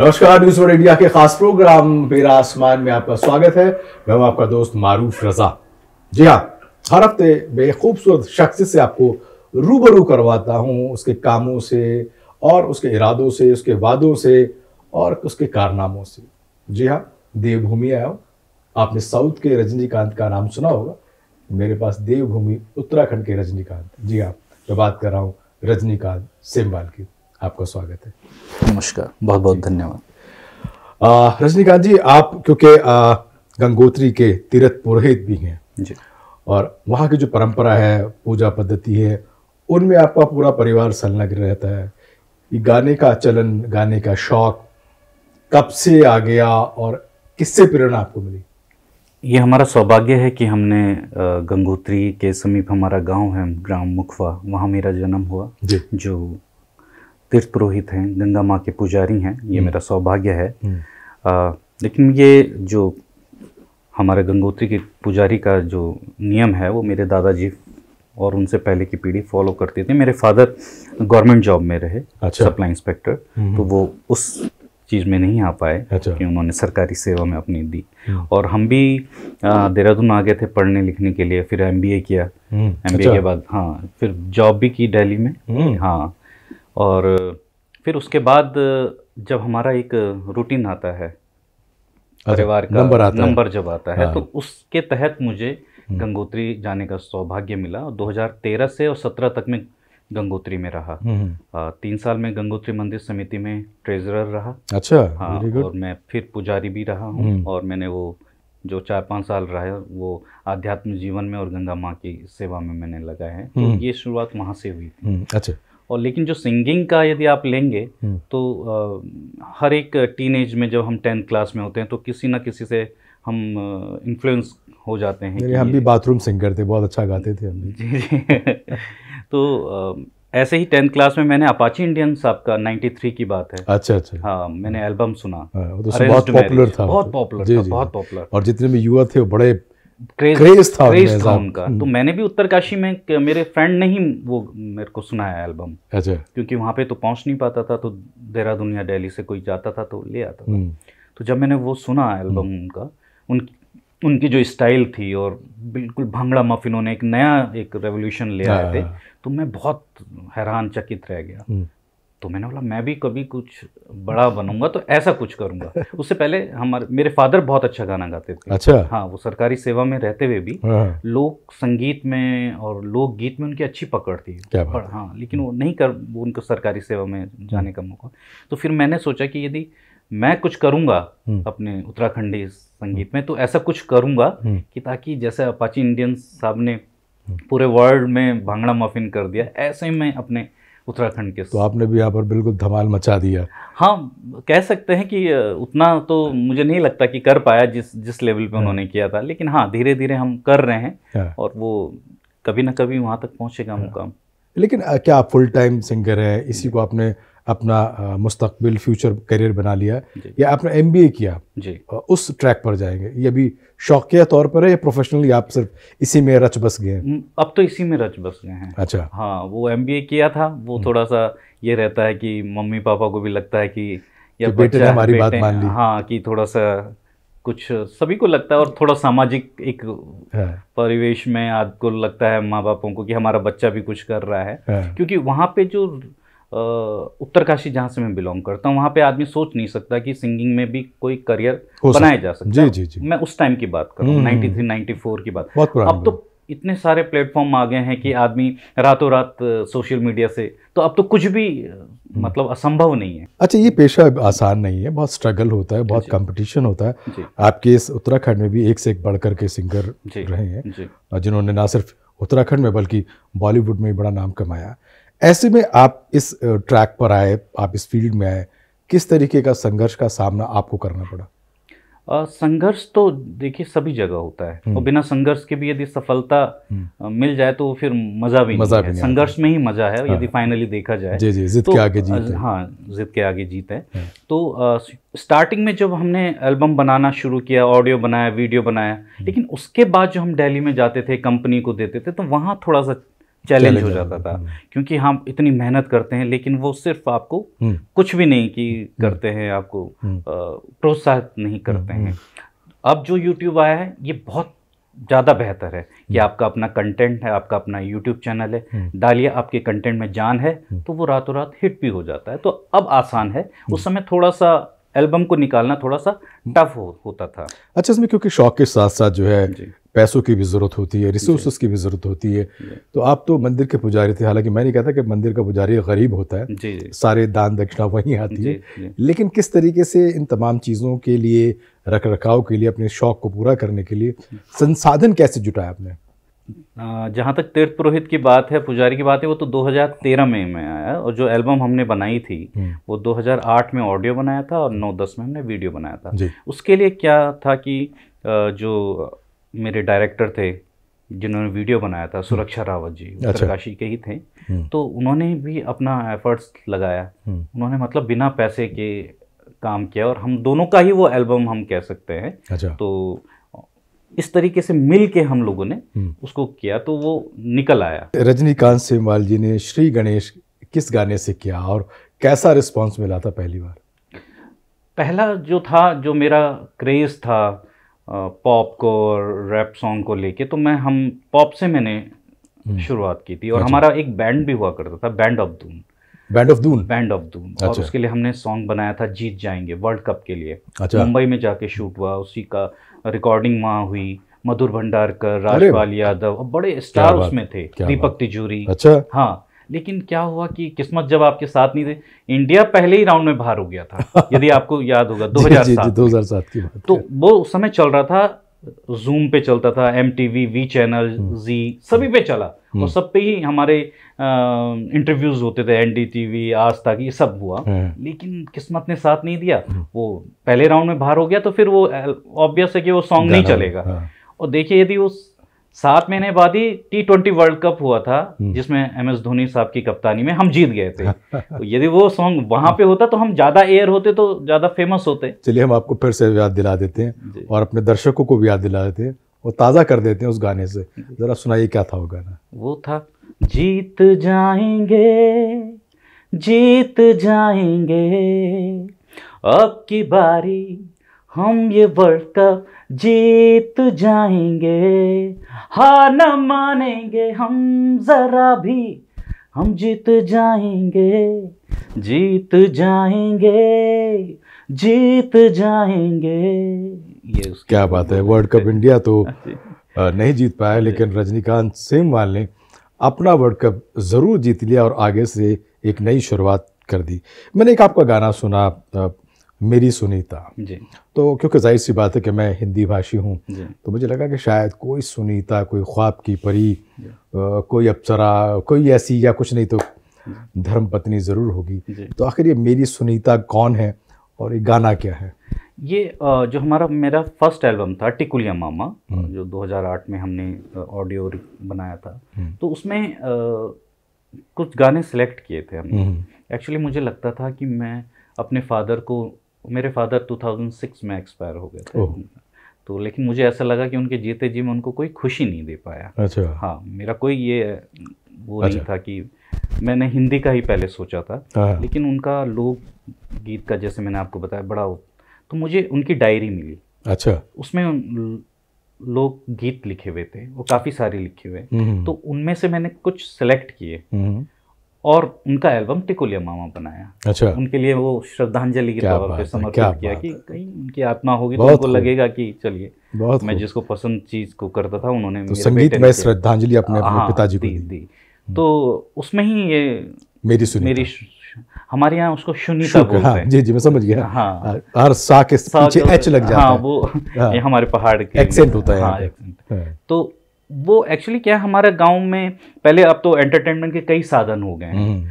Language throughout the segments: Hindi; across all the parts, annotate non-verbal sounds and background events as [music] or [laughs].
नमस्कार न्यूज़ वर्ल्ड इंडिया के खास प्रोग्राम मेरा आसमान में आपका स्वागत है। मैं हूँ आपका दोस्त मारूफ रजा। जी हाँ हर हफ़्ते मैं खूबसूरत शख्स से आपको रूबरू करवाता हूँ उसके कामों से और उसके इरादों से, उसके वादों से और उसके कारनामों से। जी हाँ देवभूमि आया हूँ। आपने साउथ के रजनीकांत का नाम सुना होगा। मेरे पास देवभूमि, उत्तराखंड के रजनीकांत। जी हाँ मैं बात कर रहा हूँ रजनीकांत सिम्बाल की। आपका स्वागत है। नमस्कार। बहुत बहुत धन्यवाद। रजनीकांत जी आप क्योंकि गंगोत्री के तीर्थ पुरोहित भी हैं। जी। और वहाँ की जो परंपरा है पूजा पद्धति है उनमें आपका पूरा परिवार संलग्न रहता है। ये गाने का चलन गाने का शौक कब से आ गया और किससे प्रेरणा आपको मिली? ये हमारा सौभाग्य है कि हमने गंगोत्री के समीप हमारा गाँव है ग्राम मुखवा। वहाँ मेरा जन्म हुआ जी। जो तीर्थ पुरोहित हैं गंगा माँ के पुजारी हैं ये मेरा सौभाग्य है। अ, लेकिन ये जो हमारे गंगोत्री के पुजारी का जो नियम है वो मेरे दादाजी और उनसे पहले की पीढ़ी फॉलो करती थी। मेरे फादर गवर्नमेंट जॉब में रहे अच्छा। सप्लाई इंस्पेक्टर तो वो उस चीज़ में नहीं आ पाए अच्छा। कि उन्होंने सरकारी सेवा में अपनी दी। और हम भी देहरादून आ गए थे पढ़ने लिखने के लिए फिर एमबीए किया। हम्म, एमबीए के बाद हाँ फिर जॉब भी की दिल्ली में। हम्म। हाँ। और फिर उसके बाद जब हमारा एक रूटीन आता है परिवार का नंबर आता है। नंबर जब आता है हाँ। तो उसके तहत मुझे गंगोत्री जाने का सौभाग्य मिला और 2013 से और 17 तक में गंगोत्री में रहा। हम्म, आ, तीन साल में गंगोत्री मंदिर समिति में ट्रेजरर रहा। अच्छा हाँ और मैं फिर पुजारी भी रहा हूँ और मैंने वो जो चार पाँच साल रहा वो आध्यात्मिक जीवन में और गंगा माँ की सेवा में मैंने लगाए हैं। तो ये शुरुआत वहाँ से हुई थी। हम्म, अच्छा। और लेकिन जो सिंगिंग का यदि आप लेंगे हम्म। तो अ, हर एक टीन एज में जब हम टेंथ क्लास में होते हैं तो किसी ना किसी से हम इन्फ्लुएंस हो जाते हैं हम भी बाथरूम सिंगर थे बहुत अच्छा गाते थे हम जी जी। [laughs] तो अ, ऐसे ही टेंथ क्लास में मैंने अपाची इंडियन साहब का 93 की बात है। अच्छा अच्छा। हाँ मैंने एल्बम सुना। हाँ, वो तो बहुत पॉपुलर था बहुत पॉपुलर था बहुत पॉपुलर और जितने भी युवा थे वो बड़े क्रेज क्रेज था क्रेज था उनका। तो मैंने भी उत्तरकाशी में मेरे फ्रेंड ने ही वो मेरे को सुनाया एल्बम अच्छा। क्योंकि वहाँ पे तो पहुँच नहीं पाता था तो देहरादून या दिल्ली से कोई जाता था तो ले आता था। हम्म, तो जब मैंने वो सुना एल्बम उनका उन उनकी जो स्टाइल थी और बिल्कुल भांगड़ा मफिनों ने एक नया एक रेवोल्यूशन ले आए थे हाँ। तो मैं बहुत हैरान चकित रह गया। हम्म, तो मैंने बोला मैं भी कभी कुछ बड़ा बनूँगा तो ऐसा कुछ करूँगा। [laughs] उससे पहले हमारे मेरे फादर बहुत अच्छा गाना गाते थे। अच्छा। हाँ वो सरकारी सेवा में रहते हुए भी हाँ, लोक संगीत में और लोक गीत में उनकी अच्छी पकड़ थी। क्या बात पर हाँ। लेकिन वो नहीं कर वो उनको सरकारी सेवा में जाने का मौका। तो फिर मैंने सोचा कि यदि मैं कुछ करूँगा हम्म। अपने उत्तराखंडी संगीत में तो ऐसा कुछ करूँगा हम्म। कि ताकि जैसे अपाची इंडियन साहब ने पूरे वर्ल्ड में भांगड़ा मफिन कर दिया ऐसे ही मैं अपने उत्तराखंड के तो आपने भी यहाँ पर बिल्कुल धमाल मचा दिया हाँ। कह सकते हैं कि उतना तो मुझे नहीं लगता कि कर पाया जिस जिस लेवल पे उन्होंने किया था लेकिन हाँ धीरे धीरे हम कर रहे हैं हाँ। और वो कभी ना कभी वहाँ तक पहुँचेगा मुकाम। लेकिन क्या आप फुल टाइम सिंगर हैं? इसी को आपने अपना मुस्तकबिल फ्यूचर करियर बना लिया या आपने एमबीए किया जी। उस ट्रैक पर जाएँगे। ये अभी शौकिया तौर पर है या प्रोफेशनली आप सिर्फ़ इसी में रच बस गए हैं? हम्म, अब तो इसी में रच बस गए हैं। अच्छा। हाँ वो एमबीए किया था वो थोड़ा सा ये रहता है कि मम्मी पापा को भी लगता है कि या बेटे ने हमारी बात मान ली। हाँ कि थोड़ा सा कुछ सभी को लगता है और थोड़ा सामाजिक एक हाँ, परिवेश में आपको लगता है माँ बापों को कि हमारा बच्चा भी कुछ कर रहा है। हाँ, क्योंकि वहाँ पे जो उत्तरकाशी जहाँ से मैं बिलोंग करता हूँ वहाँ पे आदमी सोच नहीं सकता कि सिंगिंग में भी कोई करियर बनाया जा सकता जी, जी, जी। मैं उस टाइम की बात कर रहा हूँ नाइन्टी थ्री नाइन्टी फोर की बात। अब तो इतने सारे प्लेटफॉर्म आ गए हैं कि आदमी रातों रात सोशल मीडिया से तो अब तो कुछ भी हम्म। मतलब असंभव नहीं है। अच्छा ये पेशा आसान नहीं है बहुत स्ट्रगल होता है बहुत कंपटीशन होता है। आपके इस उत्तराखंड में भी एक से एक बढ़ कर के सिंगर रहे हैं जिन्होंने ना सिर्फ़ उत्तराखंड में बल्कि बॉलीवुड में बड़ा नाम कमाया ऐसे में आप इस ट्रैक पर आए आप इस फ़ील्ड में आए किस तरीके का संघर्ष का सामना आपको करना पड़ा? संघर्ष तो देखिए सभी जगह होता है। हम्म। और बिना संघर्ष के भी यदि सफलता मिल जाए तो फिर मज़ा भी मज़ा नहीं है। नहीं संघर्ष में ही मज़ा है यदि फाइनली देखा जाए जी जी जिद तो के आगे जीत है। हाँ जिद के आगे जीत है। तो अ, स्टार्टिंग में जब हमने एल्बम बनाना शुरू किया ऑडियो बनाया वीडियो बनाया हम्म। लेकिन उसके बाद जो हम दिल्ली में जाते थे कंपनी को देते थे तो वहाँ थोड़ा सा चैलेंज हो जाता था। हम्म। क्योंकि हम इतनी मेहनत करते हैं लेकिन वो सिर्फ़ आपको हम्म, कुछ भी नहीं की करते हैं आपको हम्म। प्रोत्साहित नहीं करते हैं। अब जो यूट्यूब आया है ये बहुत ज़्यादा बेहतर है कि आपका अपना कंटेंट है आपका अपना यूट्यूब चैनल है। हम्म। डालिए आपके कंटेंट में जान है तो वो रातों रात हिट भी हो जाता है। तो अब आसान है। उस समय थोड़ा सा एल्बम को निकालना थोड़ा सा टफ हो, होता था। अच्छा इसमें क्योंकि शौक के साथ साथ जो है पैसों की भी ज़रूरत होती है रिसोर्सेज की भी ज़रूरत होती है। तो आप तो मंदिर के पुजारी थे हालाँकि मैं नहीं कहता कि मंदिर का पुजारी गरीब होता है। जी जी। सारे दान दक्षिणा वहीं आती है। जी। लेकिन किस तरीके से इन तमाम चीज़ों के लिए रख रखाव के लिए अपने शौक को पूरा करने के लिए संसाधन कैसे जुटाया आपने? जहाँ तक तीर्थ पुरोहित की बात है पुजारी की बात है वो तो 2013 में मैं आया और जो एल्बम हमने बनाई थी हम्म। वो 2008 में ऑडियो बनाया था और 9-10 में हमने वीडियो बनाया था उसके लिए क्या था कि जो मेरे डायरेक्टर थे जिन्होंने वीडियो बनाया था सुरक्षा रावत जी अच्छा। उत्तरकाशी के ही थे हम्म। तो उन्होंने भी अपना एफर्ट्स लगाया हम्म। उन्होंने मतलब बिना पैसे के काम किया और हम दोनों का ही वो एल्बम हम कह सकते हैं अच्छा तो इस तरीके से मिल के हम लोगों ने हम्म। उसको किया तो वो निकल आया रजनीकांत सेमवाल जी ने श्री गणेश किस गाने से किया और कैसा रिस्पांस मिला था पहली बार पहला जो था जो मेरा क्रेज़ था पॉप को और रैप सॉन्ग को लेके तो मैं हम पॉप से मैंने शुरुआत की थी और अच्छा। हमारा एक बैंड भी हुआ करता था band of Doon band of Doon band of Doon अच्छा। और। उसके लिए हमने सॉन्ग बनाया था जीत जाएँगे वर्ल्ड कप के लिए अच्छा मुंबई में जाके शूट हुआ उसी का रिकॉर्डिंग वहाँ हुई मधुर भंडारकर राजपाल यादव बड़े स्टार उसमें थे दीपक तिजूरी। अच्छा। हाँ लेकिन क्या हुआ कि किस्मत जब आपके साथ नहीं थे इंडिया पहले ही राउंड में बाहर हो गया था यदि आपको याद होगा दो [laughs] जी जी 2007 दो हज़ार सात की बात तो वो उस समय चल रहा था जूम पे चलता था M T V V channel जी सभी पे चला। और सब पे ही हमारे इंटरव्यूज़ होते थे एन डी टी वी आज तक ये सब हुआ। हाँ। लेकिन किस्मत ने साथ नहीं दिया। वो पहले राउंड में बाहर हो गया तो फिर वो ऑब्वियस है कि वो सॉन्ग नहीं चलेगा। हाँ। और देखिए यदि उस सात महीने बाद ही टी ट्वेंटी वर्ल्ड कप हुआ था जिसमें एम एस धोनी साहब की कप्तानी में हम जीत गए थे। [laughs] तो यदि वो सॉन्ग वहाँ पे होता तो हम ज़्यादा एयर होते तो ज़्यादा फ़ेमस होते। चलिए हम आपको फिर से याद दिला देते हैं और अपने दर्शकों को भी याद दिला देते हैं और ताज़ा कर देते हैं उस गाने से। ज़रा सुनाइए क्या था वो गाना? वो था जीत जाएँगे जीत जाएँगे अब की बारी हम ये वर्ल्ड कप जीत जाएँगे। हार न मानेंगे हम जरा भी हम जीत जाएँगे। जीत जाएँगे जीत जाएँगे। ये क्या बात है वर्ल्ड कप इंडिया तो [laughs] नहीं जीत पाया लेकिन रजनीकांत सेमवाल ने अपना वर्ल्ड कप ज़रूर जीत लिया और आगे से एक नई शुरुआत कर दी। मैंने एक आपका गाना सुना मेरी सुनीता। जी। तो क्योंकि ज़ाहिर सी बात है कि मैं हिंदी भाषी हूँ तो मुझे लगा कि शायद कोई सुनीता कोई ख्वाब की परी कोई अप्सरा कोई ऐसी या कुछ नहीं तो धर्म पत्नी ज़रूर होगी। तो आखिर ये मेरी सुनीता कौन है और ये गाना क्या है? ये जो हमारा मेरा फ़र्स्ट एल्बम था टिकुलिया मामा जो 2008 में हमने ऑडियो बनाया था। तो उसमें कुछ गाने सेलेक्ट किए थे हमने। हम्म, एक्चुअली मुझे लगता था कि मैं अपने फादर को मेरे फादर 2006 में एक्सपायर हो गए थे। तो लेकिन मुझे ऐसा लगा कि उनके जीते जी में उनको कोई खुशी नहीं दे पाया। अच्छा। हाँ मेरा कोई ये वो अच्छा। नहीं। था कि मैंने हिंदी का ही पहले सोचा था। हाँ। लेकिन उनका लोक गीत का जैसे मैंने आपको बताया बड़ा तो मुझे उनकी डायरी मिली। अच्छा। उसमें ल- लोक गीत लिखे हुए थे वो काफ़ी सारे लिखे हुए। हम्म, तो उनमें से मैंने कुछ सेलेक्ट किए। हम्म, और उनका एल्बम टिकुलिया मामा बनाया। अच्छा। उनके लिए वो श्रद्धांजलि के तौर बात पे है, क्या समर्पित किया कि कहीं उनकी आत्मा होगी तो उनको लगेगा कि चलिए मैं जिसको पसंद चीज़ को करता था उन्होंने तो संगीत में श्रद्धांजलि अपने अपने हाँ, पिताजी को दी, दी। दी। तो उसमें ही ये मेरी सुनी मेरी हमारे यहाँ उसको शुक्र बोलते हाँ हैं। जी जी मैं समझ गया। हाँ। हर सा के पीछे एच लग जाता हाँ। है वो हाँ। ये हमारे पहाड़ के Accent होता है हाँ। हाँ, तो वो एक्चुअली क्या है, हमारे गाँव में पहले अब तो एंटरटेनमेंट के कई साधन हो गए हैं। हम्म,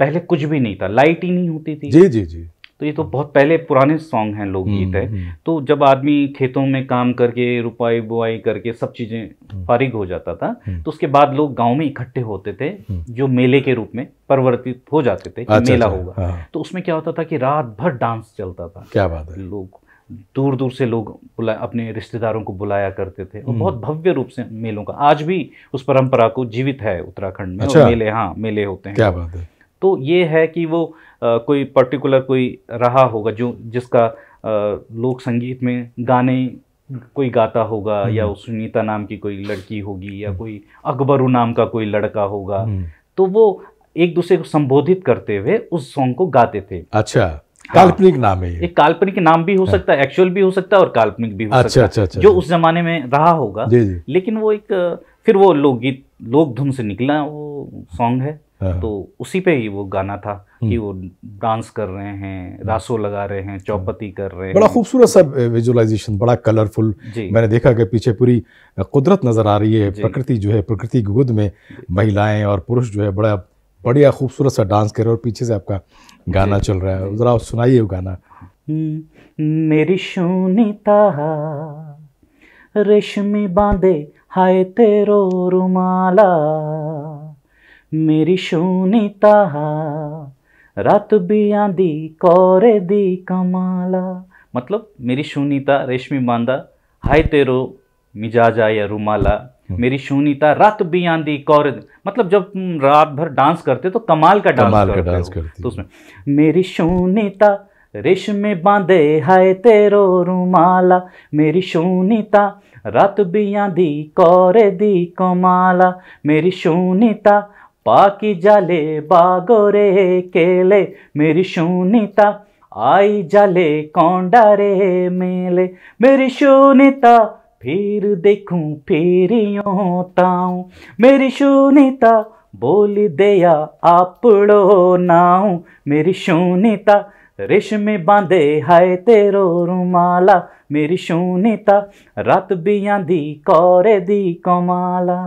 पहले कुछ भी नहीं था लाइट ही नहीं होती थी। जी जी जी। तो ये तो बहुत पहले पुराने सॉन्ग हैं लोकगीत है। हम्म, तो जब आदमी खेतों में काम करके रुपाई बुआई करके सब हम्म। चीज़ें फारिग हो जाता था तो उसके बाद लोग गाँव में इकट्ठे होते थे जो मेले के रूप में परिवर्तित हो जाते थे कि हम्म। अच्छा मेला अच्छा, होगा। हाँ, तो उसमें क्या होता था कि रात भर डांस चलता था। क्या बात है। लोग दूर दूर से लोग बुला अपने रिश्तेदारों को बुलाया करते थे। और बहुत भव्य रूप से मेलों का आज भी उस परंपरा को जीवित है उत्तराखंड में। अच्छा। मेले हाँ मेले होते हैं। क्या बात है। तो ये है कि वो अ, कोई पर्टिकुलर कोई रहा होगा जो जिसका अ, लोक संगीत में गाने कोई गाता होगा या सुनीता नाम की कोई लड़की होगी या कोई अकबरू नाम का कोई लड़का होगा। हम्म। तो वो एक दूसरे को संबोधित करते हुए उस सॉन्ग को गाते थे। अच्छा। काल्पनिक नाम है एक काल्पनिक नाम भी हो सकता है एक्चुअल भी हो सकता है और काल्पनिक भी हो अच्छा सकता है। अच्छा अच्छा जो उस जमाने में रहा होगा जी जी। लेकिन वो एक फिर वो लोकगीत लोक धुन से निकला वो सॉन्ग है। हाँ। तो उसी पे ही वो गाना था कि वो डांस कर रहे हैं रासो लगा रहे हैं चौपती कर रहे हैं। बड़ा खूबसूरत सा विजुअलाइजेशन बड़ा कलरफुल मैंने देखा कि पीछे पूरी कुदरत नज़र आ रही है। प्रकृति जो है प्रकृति की गोद में महिलाएँ और पुरुष जो है बड़ा बढ़िया खूबसूरत सा डांस कर रहे हैं और पीछे से आपका गाना चल रहा है। जरा आप सुनाइए वो गाना। मेरी शूनिता रेशमी बांधे हाय तेरो रुमाला। मेरी शूनिता रात भी आंदी कोरे दी कमाला। मतलब मेरी शूनिता रेशमी बांधा हाय तेरो मिजाजा या रुमाला। मेरी शूनिता रात भी आंदी कौरे मतलब जब रात भर डांस करते तो कमाल का डांस कमाल का डांस। करती तो उसमें मेरी शूनिता रेशमी बांधे हाय तेरो रुमाला। मेरी शूनिता रात भी आंदी कौरे दी कमाला। मेरी शूनिता पाकी जाले बागोरे केले। मेरी शूनिता आई जाले कौंडारे मेले। मेरी शूनिता फिर देखूँ फिर यूँ मेरी शूनिता बोल दिया आपड़ो नाऊ। मेरी शूनिता रेशमी बांधे हाय तेरो रुमाला। मेरी शूनिता रात भी आंधी कौरे दी कमाला।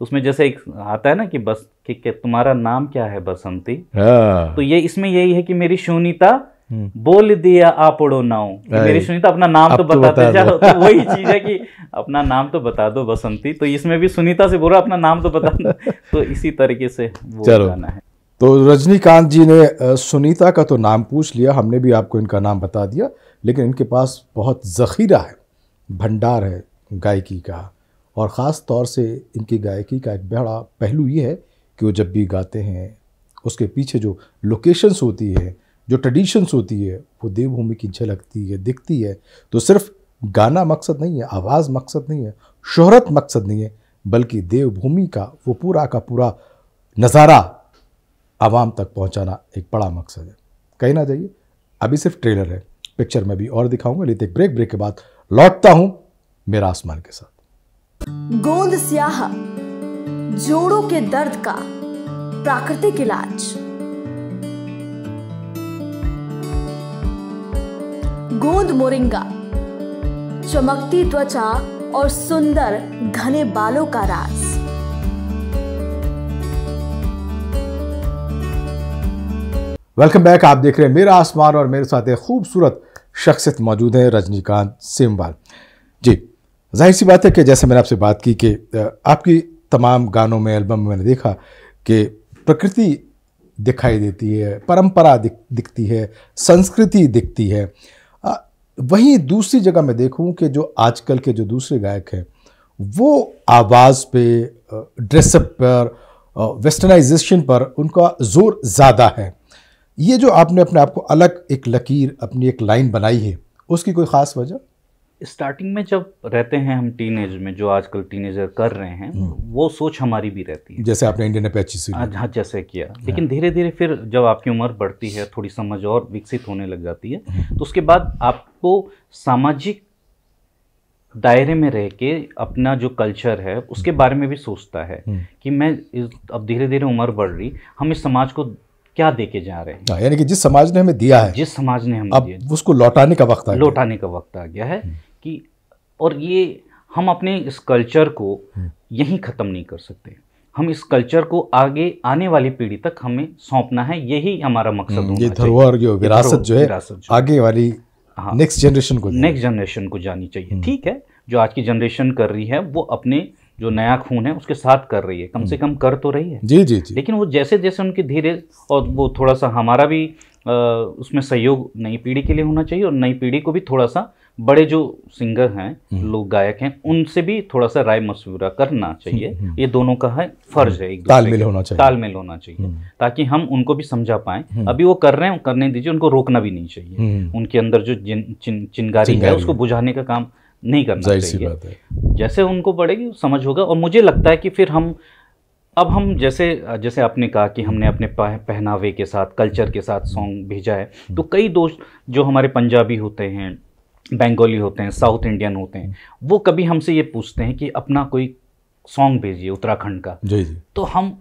उसमें जैसे एक आता है ना कि बस कि, कि तुम्हारा नाम क्या है बसंती? हाँ। तो ये इसमें यही है कि मेरी शूनिता हम्म। बोल दिया नाऊ कि अरे, मेरी सुनीता अपना नाम तो तो बताते बता जाओ। तो वही चीज़ है कि अपना नाम तो बता दो बसंती। तो इसमें भी सुनीता से बोला अपना नाम तो बता दो। तो इसी तरीके से वो चलो। गाना है। तो रजनीकांत जी ने सुनीता का तो नाम पूछ लिया हमने भी आपको इनका नाम बता दिया लेकिन इनके पास बहुत ज़ख़ीरा है भंडार है गायकी का। और ख़ास तौर से इनकी गायकी का एक बड़ा पहलू ये है कि वो जब भी गाते हैं उसके पीछे जो लोकेशंस होती है जो ट्रेडिशंस होती है, वो देवभूमि की झलकती है, दिखती है। तो सिर्फ़ गाना मकसद नहीं है, आवाज़ मकसद नहीं है, शोहरत मकसद नहीं है, बल्कि देवभूमि का, वो पूरा का पूरा नज़ारा आवाम तक पहुंचाना एक बड़ा मकसद है। कहीं ना जाइए, अभी सिर्फ़ ट्रेलर है पिक्चर में भी और दिखाऊँगा, लेते ब्रेक ब्रेक के बाद लौटता हूँ मेरा आसमान के साथ। गोंद स्याह, जोड़ों के दर्द का प्राकृतिक इलाज। गोंद मोरिंगा। चमकती त्वचा और सुंदर घने बालों का राज। वेलकम बैक, आप देख रहे हैं मेरा आसमान और मेरे साथ एक खूबसूरत शख्सियत मौजूद है, रजनीकांत सेमवाल जी, ज़ाहिर सी बात है कि जैसे मैंने आपसे बात की कि आपकी तमाम गानों में, एल्बम में मैंने देखा कि प्रकृति दिखाई देती है, परंपरा दिख, दिखती है, संस्कृति दिखती है। वहीं दूसरी जगह मैं देखूँ कि जो आजकल के जो दूसरे गायक हैं वो आवाज़ पे ड्रेसअप पर वेस्टर्नाइजेशन पर उनका ज़ोर ज़्यादा है। ये जो आपने अपने आप को अलग एक लकीर अपनी एक लाइन बनाई है उसकी कोई ख़ास वजह? स्टार्टिंग में जब रहते हैं हम टीनेज में जो आजकल टीनेजर कर रहे हैं वो सोच हमारी भी रहती है। जैसे आपने इंडियन अपैची से हाँ जैसे किया। लेकिन धीरे धीरे फिर जब आपकी उम्र बढ़ती है थोड़ी समझ और विकसित होने लग जाती है तो उसके बाद आपको सामाजिक दायरे में रह के अपना जो कल्चर है उसके बारे में भी सोचता है कि मैं इस अब धीरे धीरे उम्र बढ़ रही हम इस समाज को क्या दे के जा रहे हैं? हाँ, यानी कि जिस समाज ने हमें दिया है जिस समाज ने हमें अब दिया उसको लौटाने का वक्त आ गया। लौटाने का वक्त आ गया है कि और ये हम अपने इस कल्चर को यहीं ख़त्म नहीं कर सकते। हम इस कल्चर को आगे आने वाली पीढ़ी तक हमें सौंपना है यही हमारा मकसद होना ये धरोहर जो विरासत जो है। आगे वाली हाँ। नेक्स्ट जनरेशन को नेक्स्ट जनरेशन को जानी चाहिए। ठीक है? जो आज की जनरेशन कर रही है वो अपने जो नया खून है उसके साथ कर रही है। कम से कम कर तो रही है। जी जी जी। लेकिन वो जैसे जैसे उनके धीरे और वो थोड़ा सा हमारा भी आ, उसमें सहयोग नई पीढ़ी के लिए होना चाहिए और नई पीढ़ी को भी थोड़ा सा बड़े जो सिंगर हैं लोग गायक हैं उनसे भी थोड़ा सा राय मशवरा करना चाहिए। ये दोनों का है फ़र्ज़ है एक तालमेल होना चाहिए। तालमेल होना चाहिए ताकि हम उनको भी समझा पाएँ। अभी वो कर रहे हैं करने दीजिए उनको रोकना भी नहीं चाहिए। हम्म। उनके अंदर जो चिन, चिंगारी है उसको बुझाने का काम नहीं करना चाहिए। जैसे उनको बढ़ेगी समझ होगा और मुझे लगता है कि फिर हम अब हम जैसे जैसे आपने कहा कि हमने अपने पहनावे के साथ कल्चर के साथ सॉन्ग भेजा है तो कई दोस्त जो हमारे पंजाबी होते हैं बंगाली होते हैं साउथ इंडियन होते हैं वो कभी हमसे ये पूछते हैं कि अपना कोई सॉन्ग भेजिए उत्तराखंड का। जी जी। तो हम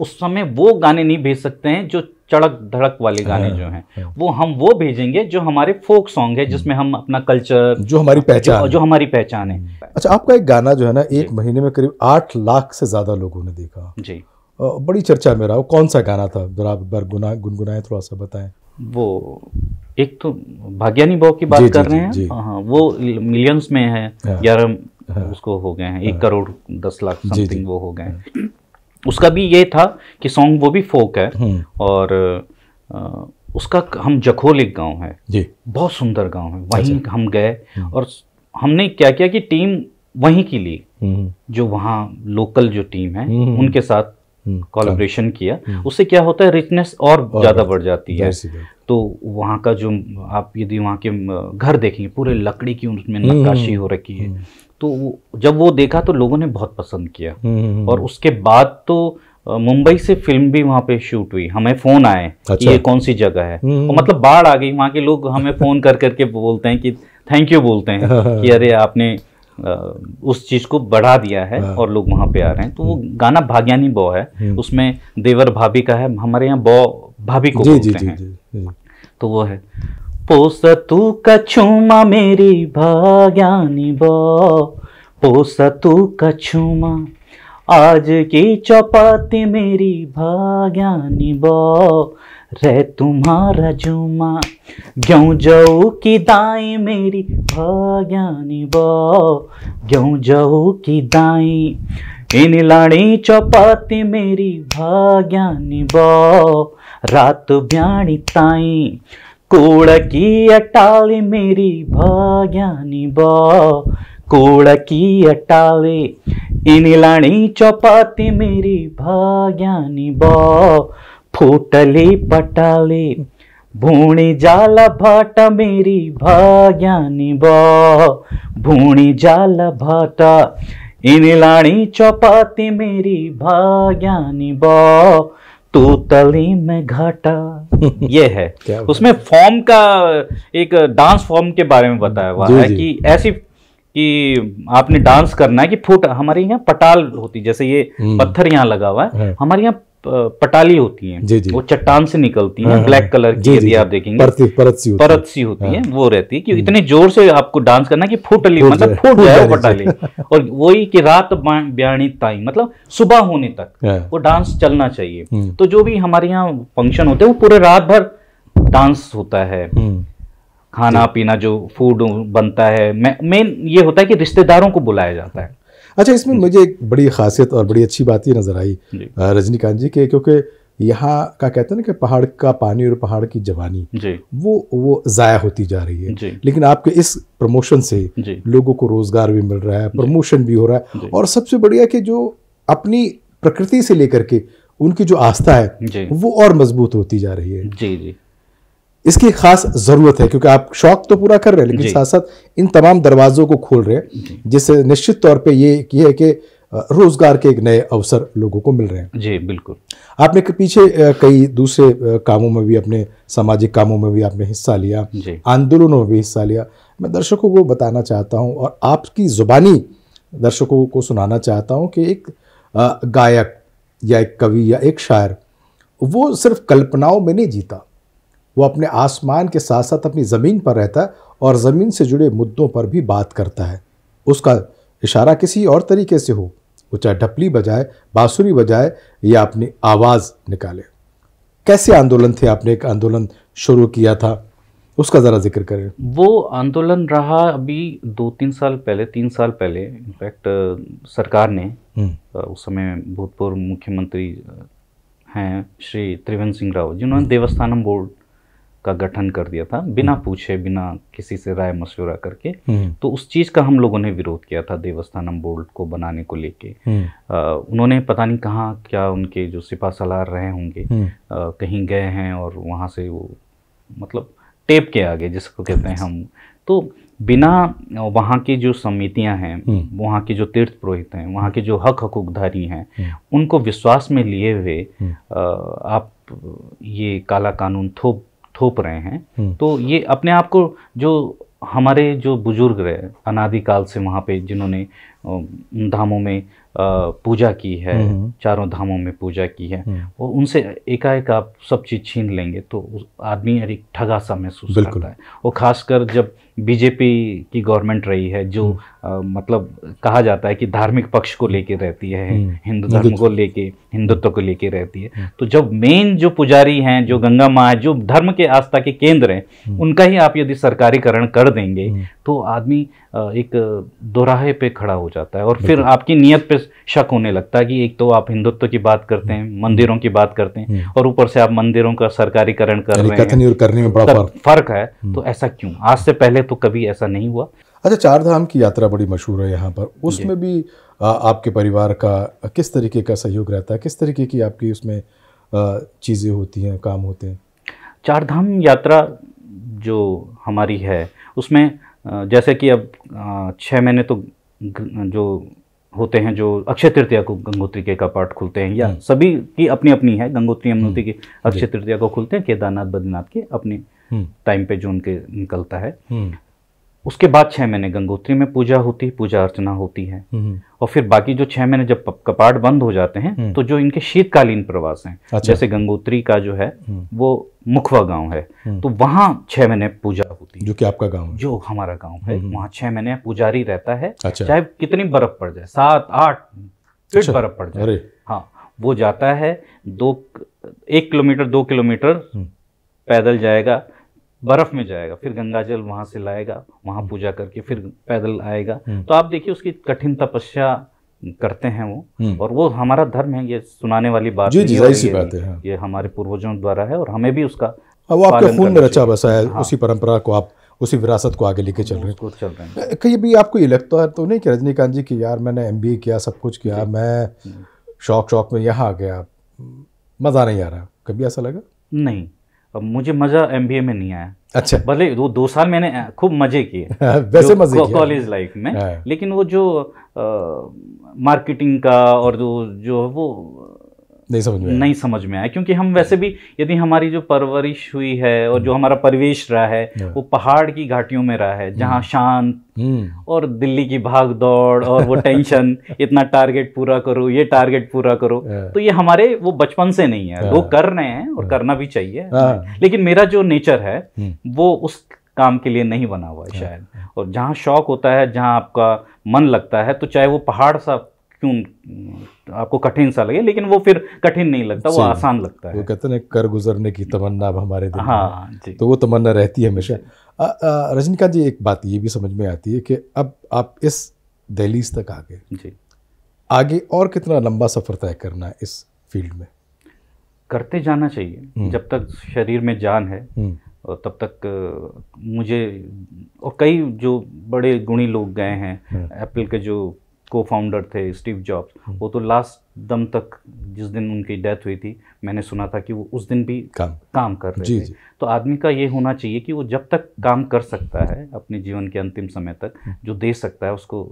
उस समय वो गाने नहीं भेज सकते हैं जो चड़क धड़क वाले गाने जो हैं। वो हम वो भेजेंगे जो हमारे फोक सॉन्ग है जिसमें हम अपना कल्चर जो हमारी पहचान जो, जो हमारी पहचान है। अच्छा आपका एक गाना जो है ना एक महीने में करीब आठ लाख से ज़्यादा लोगों ने देखा। जी। बड़ी चर्चा में रहा। वो कौन सा गाना था? जरा आप बार गुना गुनगुनाए थोड़ा सा बताएँ। वो एक तो भाग्यानी बाव की बात जी, जी, कर रहे हैं जी। हाँ वो मिलियंस में है हाँ। ग्यारह उसको हो गए हैं एक करोड़ दस लाख। समथिंग वो हो गए हैं उसका भी ये था कि सॉन्ग वो भी फोक है हम्म। और उसका हम जखोल एक गाँव है जी बहुत सुंदर गाँव है वहीं अच्छा। हम गए और हमने क्या किया कि टीम वहीं की ली हम्म, जो वहाँ लोकल जो टीम है हम्म। उनके साथ हम्म, कोलैबोरेशन किया उससे क्या होता है रिचनेस और ज़्यादा बढ़ जाती है। तो वहाँ का जो आप यदि वहाँ के घर देखेंगे पूरे लकड़ी की उसमें नक्काशी हो रखी है। तो जब वो देखा तो लोगों ने बहुत पसंद किया। हम्म, और उसके बाद तो मुंबई से फ़िल्म भी वहाँ पे शूट हुई। हमें फ़ोन आए कि अच्छा। ये कौन सी जगह है? हम्म। और मतलब बाढ़ आ गई। वहाँ के लोग हमें फ़ोन कर करके बोलते हैं कि थैंक यू बोलते हैं [laughs] कि अरे आपने उस चीज़ को बढ़ा दिया है हाँ। और लोग वहाँ पे आ रहे हैं। तो वो गाना भाग्यानी बॉ है। उसमें देवर भाभी का है। हमारे यहाँ बॉ भाभी को जी जी बोलते जी हैं। जी जी। तो वो है। पोस तू कछुमा मेरी भाग्यानी बो। पोस तू कछुमा आज की चौपाती मेरी भाग्यानी बो। रे तुम्हारा जुमा ग्यों जाऊ की दाई मेरी भाग्यानी बो ग्यों जाऊ की दाई, इन लाणी चौपाती मेरी भाग्यानी बो। रात ब्याणी ताई, कूड़ की अटाली मेरी भाग्यानी बो। कूड़ की अटाली, इन लाणी चौपाती मेरी भाग्यानी बो। फूटली पटाली भूणी जाला भाटा मेरी भाग्यानी बो भूणी जाला भाटा इन लाणी चौपाती मेरी भाग्यानी बो तू तली में घाटा [laughs] ये है उसमें फॉर्म का एक डांस फॉर्म के बारे में बताया हुआ है। कि ऐसी कि आपने डांस करना है कि फुट हमारे यहाँ पटाल होती जैसे ये हम्म। पत्थर यहाँ लगा हुआ है हाँ। हमारे यहाँ पटाली होती है। जी, जी। वो चट्टान से निकलती है हाँ, ब्लैक कलर की यदि आप देखेंगे परत परत सी होती है। परत सी होती है। वो रहती है कि इतने ज़ोर से आपको डांस करना कि फूटली मतलब फूट जाए वो पटाली। और वही कि रात ब्याणी ताई मतलब सुबह होने तक हाँ। वो डांस चलना चाहिए। हम्म। तो जो भी हमारे यहाँ फ़ंक्शन होते हैं वो पूरे रात भर डांस होता है। हम्म, खाना पीना जो फ़ूड बनता है मेन ये होता है कि रिश्तेदारों को बुलाया जाता है। अच्छा इसमें मुझे एक बड़ी खासियत और बड़ी अच्छी बात ये नज़र आई रजनीकांत जी के क्योंकि यहाँ का कहते हैं ना कि पहाड़ का पानी और पहाड़ की जवानी जी। वो वो ज़ाया होती जा रही है। लेकिन आपके इस प्रमोशन से लोगों को रोज़गार भी मिल रहा है प्रमोशन भी हो रहा है और सबसे बढ़िया कि जो अपनी प्रकृति से लेकर के उनकी जो आस्था है वो और मज़बूत होती जा रही है। जी जी। इसकी खास ज़रूरत है क्योंकि आप शौक तो पूरा कर रहे हैं लेकिन साथ साथ इन तमाम दरवाजों को खोल रहे हैं जिससे निश्चित तौर पे ये ये है कि रोज़गार के एक नए अवसर लोगों को मिल रहे हैं। जी बिल्कुल। आपने पीछे कई दूसरे कामों में भी अपने सामाजिक कामों में भी आपने हिस्सा लिया आंदोलनों में भी हिस्सा लिया। मैं दर्शकों को बताना चाहता हूँ और आपकी जुबानी दर्शकों को सुनाना चाहता हूँ कि एक गायक या एक कवि या एक शायर वो सिर्फ़ कल्पनाओं में नहीं जीता। वो अपने आसमान के साथ साथ अपनी ज़मीन पर रहता है और ज़मीन से जुड़े मुद्दों पर भी बात करता है। उसका इशारा किसी और तरीके से हो वो चाहे ढपली बजाए बांसुरी बजाए या अपनी आवाज़ निकाले। कैसे आंदोलन थे आपने? एक आंदोलन शुरू किया था उसका ज़रा ज़िक्र करें। वो आंदोलन रहा अभी दो तीन साल पहले तीन साल पहले। इनफैक्ट सरकार ने हम्म, उस समय भूतपूर्व मुख्यमंत्री हैं श्री त्रिवेंद्र सिंह रावत जिन्होंने देवस्थानम बोर्ड का गठन कर दिया था बिना पूछे बिना किसी से राय मशवरा करके हम्म, तो उस चीज़ का हम लोगों ने विरोध किया था देवस्थानम बोर्ड को बनाने को लेके। हम्म, उन्होंने पता नहीं कहाँ क्या उनके जो सिपा सलार रहे होंगे हम्म, कहीं गए हैं और वहाँ से वो मतलब टेप के आगे जिसको कहते हैं हम। तो बिना वहाँ की जो समितियाँ हैं हम्म। वहाँ के जो तीर्थ पुरोहित हैं वहाँ के जो हक हकूकधारी हैं हम्म। उनको विश्वास में लिए हुए हम्म। आप ये काला कानून थोप थोप रहे हैं हम्म। तो ये अपने आप को जो हमारे जो बुज़ुर्ग रहे अनादिकाल से वहाँ पे जिन्होंने धामों में पूजा की है हम्म। चारों धामों में पूजा की है हम्म। और उनसे एकाएक आप सब चीज़ छीन लेंगे तो आदमी एक ठगा सा महसूस। करता है और खासकर जब बीजेपी की गवर्नमेंट रही है जो अ, मतलब कहा जाता है कि धार्मिक पक्ष को लेके रहती है हम्म। हिंदू धर्म। को लेके हिंदुत्व को लेके रहती है तो जब मेन जो पुजारी हैं जो गंगा माँ है जो धर्म के आस्था के केंद्र हैं उनका ही आप यदि सरकारीकरण कर देंगे हम्म। तो आदमी एक दोराहे पे खड़ा हो जाता है और फिर आपकी नीयत पे शक होने लगता है कि एक तो आप हिंदुत्व की बात करते हैं मंदिरों की बात करते हैं और ऊपर से आप मंदिरों का सरकारीकरण कर रहे हैं। और करने में बड़ा फ़र्क। फ़र्क है तो ऐसा क्यों? आज से पहले तो कभी ऐसा नहीं हुआ। अच्छा चार धाम की यात्रा बड़ी मशहूर है यहाँ पर। उसमें भी आ, आपके परिवार का किस तरीके का सहयोग रहता है? किस तरीके की आपकी उसमें चीज़ें होती हैं काम होते हैं? चार धाम यात्रा जो हमारी है उसमें जैसे कि अब छः महीने तो जो होते हैं जो अक्षय तृतीया को गंगोत्री के का पाठ खुलते हैं या सभी की अपनी अपनी है गंगोत्री यमुनोत्री की अक्षय तृतीया को खुलते हैं केदारनाथ बद्रीनाथ के अपने हम्म, टाइम पे जो उनके निकलता है। हम्म, उसके बाद छः महीने गंगोत्री में पूजा होती है पूजा अर्चना होती है हम्म, और फिर बाकी जो छः महीने जब कपाट बंद हो जाते हैं तो जो इनके शीतकालीन प्रवास हैं अच्छा। जैसे गंगोत्री का जो है हम्म। वो मुखवा गाँव है हम्म। तो वहाँ छः महीने पूजा होती है जो कि आपका गाँव है जो हमारा गाँव है वहाँ छः महीने पुजारी रहता है अच्छा चाहे कितनी बर्फ़ पड़ जाए सात आठ फीट अच्छा। बर्फ़ पड़ जाए हाँ वो जाता है दो एक किलोमीटर दो किलोमीटर हम्म। पैदल जाएगा बर्फ़ में जाएगा फिर गंगा जल वहाँ से लाएगा हम्म। वहाँ पूजा करके फिर पैदल आएगा तो आप देखिए उसकी कठिन तपस्या करते हैं वो हम्म। और वो हमारा धर्म है ये सुनाने वाली बात जी, जी, है ज़ाहिर सी बात है, हाँ। ये हमारे पूर्वजों द्वारा है और हमें भी उसका अब वो आपके खून में रचा बसा है हाँ। उसी परंपरा को आप उसी विरासत को आगे लेके चल रहे उसको चल रहे हैं हैं कहीं भी आपको ये लगता है तो नहीं कि रजनीकांत जी की यार मैंने एमबीए किया सब कुछ किया मैं शौक शौक में यहाँ आ गया मज़ा नहीं आ रहा कभी ऐसा लगा नहीं मुझे मज़ा एमबीए में नहीं आया। अच्छा। भले वो दो साल मैंने खूब मज़े किए। [laughs] वैसे मज़े किए। कॉलेज लाइफ में। हाँ। लेकिन वो जो मार्केटिंग का और जो जो वो नहीं समझ में आया। नहीं समझ में आया क्योंकि हम वैसे भी यदि हमारी जो परवरिश हुई है और जो हमारा परिवेश रहा है हाँ। वो पहाड़ की घाटियों में रहा है जहाँ शांत हम्म और दिल्ली की भाग दौड़ और वो टेंशन [laughs] इतना टारगेट पूरा करो ये टारगेट पूरा करो हाँ। तो ये हमारे वो बचपन से नहीं है लोग कर रहे हैं और करना भी चाहिए हाँ। लेकिन मेरा जो नेचर है हम्म। वो उस काम के लिए नहीं बना हुआ है शायद और जहाँ शौक होता है जहाँ आपका मन लगता है तो चाहे वो पहाड़ सा क्यों आपको कठिन सा लगे लेकिन वो फिर कठिन नहीं लगता वो आसान लगता है। वो कहते हैं कर गुजरने की तमन्ना अब हमारे दिल हाँ जी। तो वो तमन्ना रहती है हमेशा। रजनीकांत जी एक बात ये भी समझ में आती है कि अब आप इस दहलीज तक आ गए। जी। आगे और कितना लंबा सफ़र तय करना है इस फ़ील्ड में? करते जाना चाहिए। जब तक शरीर में जान है हम्म, और तब तक मुझे और कई जो बड़े गुणी लोग गए हैं एप्पल के जो को फाउंडर थे स्टीव जॉब्स वो तो लास्ट दम तक जिस दिन उनकी डेथ हुई थी मैंने सुना था कि वो उस दिन भी काम। काम कर रहे जी, थे। जी। तो आदमी का ये होना चाहिए कि वो जब तक काम कर सकता है अपने जीवन के अंतिम समय तक जो दे सकता है उसको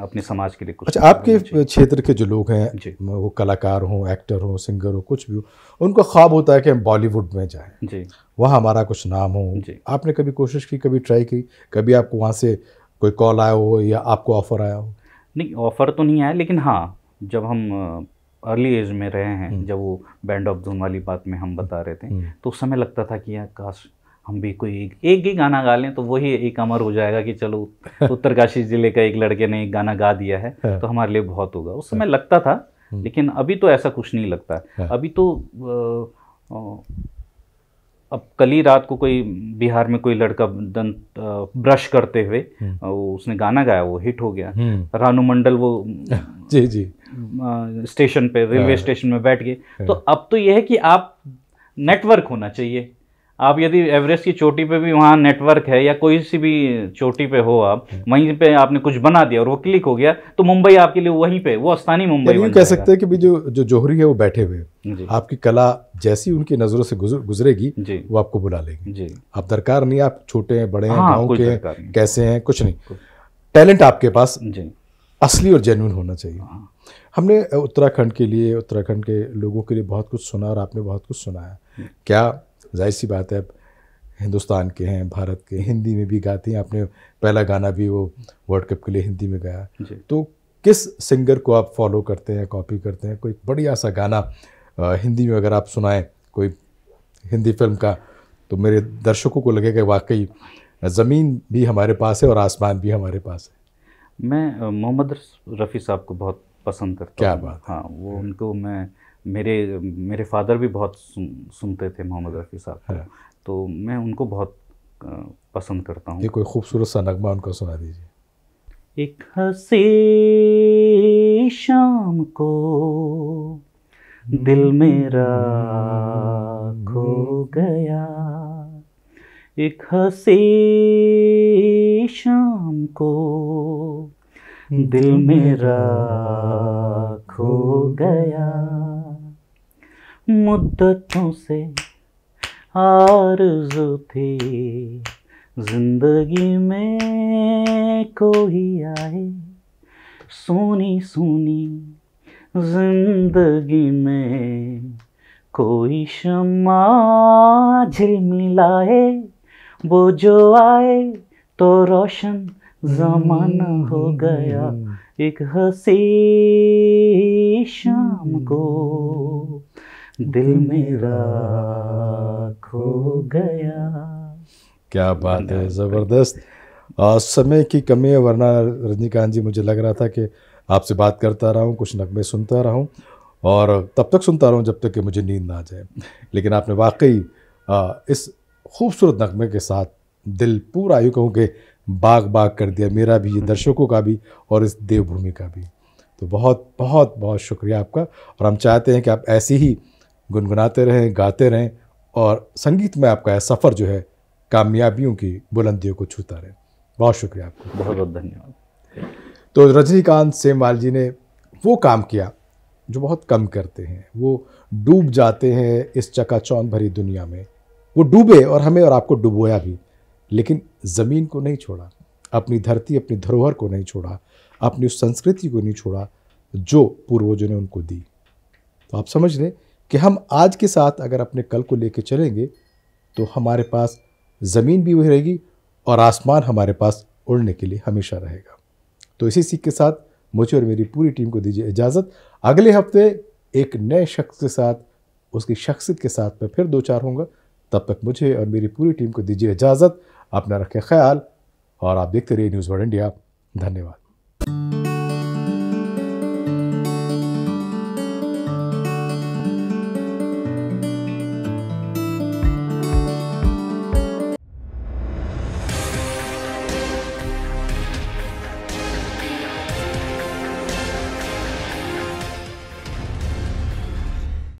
अपने समाज के लिए कुछ अच्छा आपके क्षेत्र के जो लोग हैं जी। वो कलाकार हों एक्टर हों सिंगर हो कुछ भी हो उनका ख्वाब होता है कि हम बॉलीवुड में जाएँ। जी। वहाँ हमारा कुछ नाम हो। जी। आपने कभी कोशिश की कभी ट्राई की? कभी आपको वहाँ से कोई कॉल आया हो या आपको ऑफ़र आया हो? नहीं ऑफ़र तो नहीं आया लेकिन हाँ जब हम अर्ली एज में रहे हैं जब वो बैंड ऑफ़ धून वाली बात में हम बता रहे थे तो उस समय लगता था कि यार काश हम भी कोई एक एक ही गाना गा लें तो वही एक अमर हो जाएगा कि चलो [laughs] उत्तरकाशी ज़िले का एक लड़के ने एक गाना गा दिया है तो हमारे लिए बहुत होगा। उस समय लगता था लेकिन अभी तो ऐसा कुछ नहीं लगता। अभी तो अ, अ, अब कल ही रात को कोई बिहार में कोई लड़का दंत ब्रश करते हुए वो उसने गाना गाया वो हिट हो गया। रानू मंडल वो [laughs] जी जी। स्टेशन पे रेलवे स्टेशन में बैठ गए। तो अब तो यह है कि आप नेटवर्क होना चाहिए। आप यदि एवरेस्ट की चोटी पे भी वहाँ नेटवर्क है या कोई सी भी चोटी पे हो आप वहीं पे आपने कुछ बना दिया और वो क्लिक हो गया तो मुंबई आपके लिए वहीं पे वो स्थानीय मुंबई बन कह सकते हैं कि भी जो जो जोहरी है वो बैठे हुए हैं। आपकी कला जैसी उनकी नज़रों से गुजर गुजरेगी वो आपको बुला लेंगे। जी। आप दरकार नहीं आप छोटे हैं बड़े हैं हाँ, गाँव के कैसे हैं कुछ नहीं। टैलेंट आपके पास जी। असली और जेन्युइन होना चाहिए। हाँ। हमने उत्तराखंड के लिए उत्तराखंड के लोगों के लिए बहुत कुछ सुना और आपने बहुत कुछ सुनाया। क्या ज़ाहिर सी बात है अब हिंदुस्तान के हैं भारत के हिंदी में भी गाती हैं। आपने पहला गाना भी वो वर्ल्ड कप के लिए हिंदी में गाया। तो किस सिंगर को आप फॉलो करते हैं कॉपी करते हैं? कोई बढ़िया सा गाना हिंदी में अगर आप सुनाएँ कोई हिंदी फ़िल्म का तो मेरे दर्शकों को लगेगा वाकई ज़मीन भी हमारे पास है और आसमान भी हमारे पास है। मैं मोहम्मद रफ़ी साहब को बहुत पसंद करता क्या हूँ। बात हाँ। वो उनको मैं मेरे मेरे फादर भी बहुत सुन, सुनते थे मोहम्मद रफ़ी साहब को। हाँ। तो मैं उनको बहुत पसंद करता हूँ। ये कोई खूबसूरत सा नगमा उनका सुना दीजिए। एक हँसी शाम को दिल मेरा खो गया। एक हँसी शाम को दिल मेरा खो गया। मुद्दतों से आरज़ू थी। ज़िंदगी में कोई आए सोनी सोनी, ज़िंदगी में कोई शमा झिलमिलाए वो जो आए तो रोशन जमाना हो गया। एक हसी शाम को। दिल मेरा खो गया। क्या बात है ज़बरदस्त। समय की कमी है वरना रजनीकांत जी मुझे लग रहा था कि आपसे बात करता रहा हूँ कुछ नगमे सुनता रहा हूँ और तब तक सुनता रहा हूँ जब तक कि मुझे नींद ना आ जाए। लेकिन आपने वाकई इस खूबसूरत नगमे के साथ दिल पूरा यूँ कहूँ कि बाग बाग कर दिया मेरा भी ये दर्शकों का भी और इस देवभूमि का भी। तो बहुत बहुत बहुत शुक्रिया आपका और हम चाहते हैं कि आप ऐसे ही गुनगुनाते रहें गाते रहें और संगीत में आपका यह सफ़र जो है कामयाबियों की बुलंदियों को छूता रहे। बहुत शुक्रिया आपको। बहुत बहुत धन्यवाद। तो रजनीकांत सेमवाल जी ने वो काम किया जो बहुत कम करते हैं। वो डूब जाते हैं इस चकाचौंध भरी दुनिया में। वो डूबे और हमें और आपको डुबोया भी लेकिन ज़मीन को नहीं छोड़ा अपनी धरती अपनी धरोहर को नहीं छोड़ा अपनी उस संस्कृति को नहीं छोड़ा जो पूर्वजों ने उनको दी। तो आप समझ लें कि हम आज के साथ अगर अपने कल को लेके चलेंगे तो हमारे पास ज़मीन भी वही रहेगी और आसमान हमारे पास उड़ने के लिए हमेशा रहेगा। तो इसी सीख के साथ मुझे और मेरी पूरी टीम को दीजिए इजाज़त। अगले हफ़्ते एक नए शख्स के साथ, उसकी शख्सियत के साथ मैं फिर दो चार होऊँगा। तब तक मुझे और मेरी पूरी टीम को दीजिए इजाज़त। अपना रखें ख्याल और आप देखते रहिए न्यूज़ वर्ल्ड इंडिया। धन्यवाद।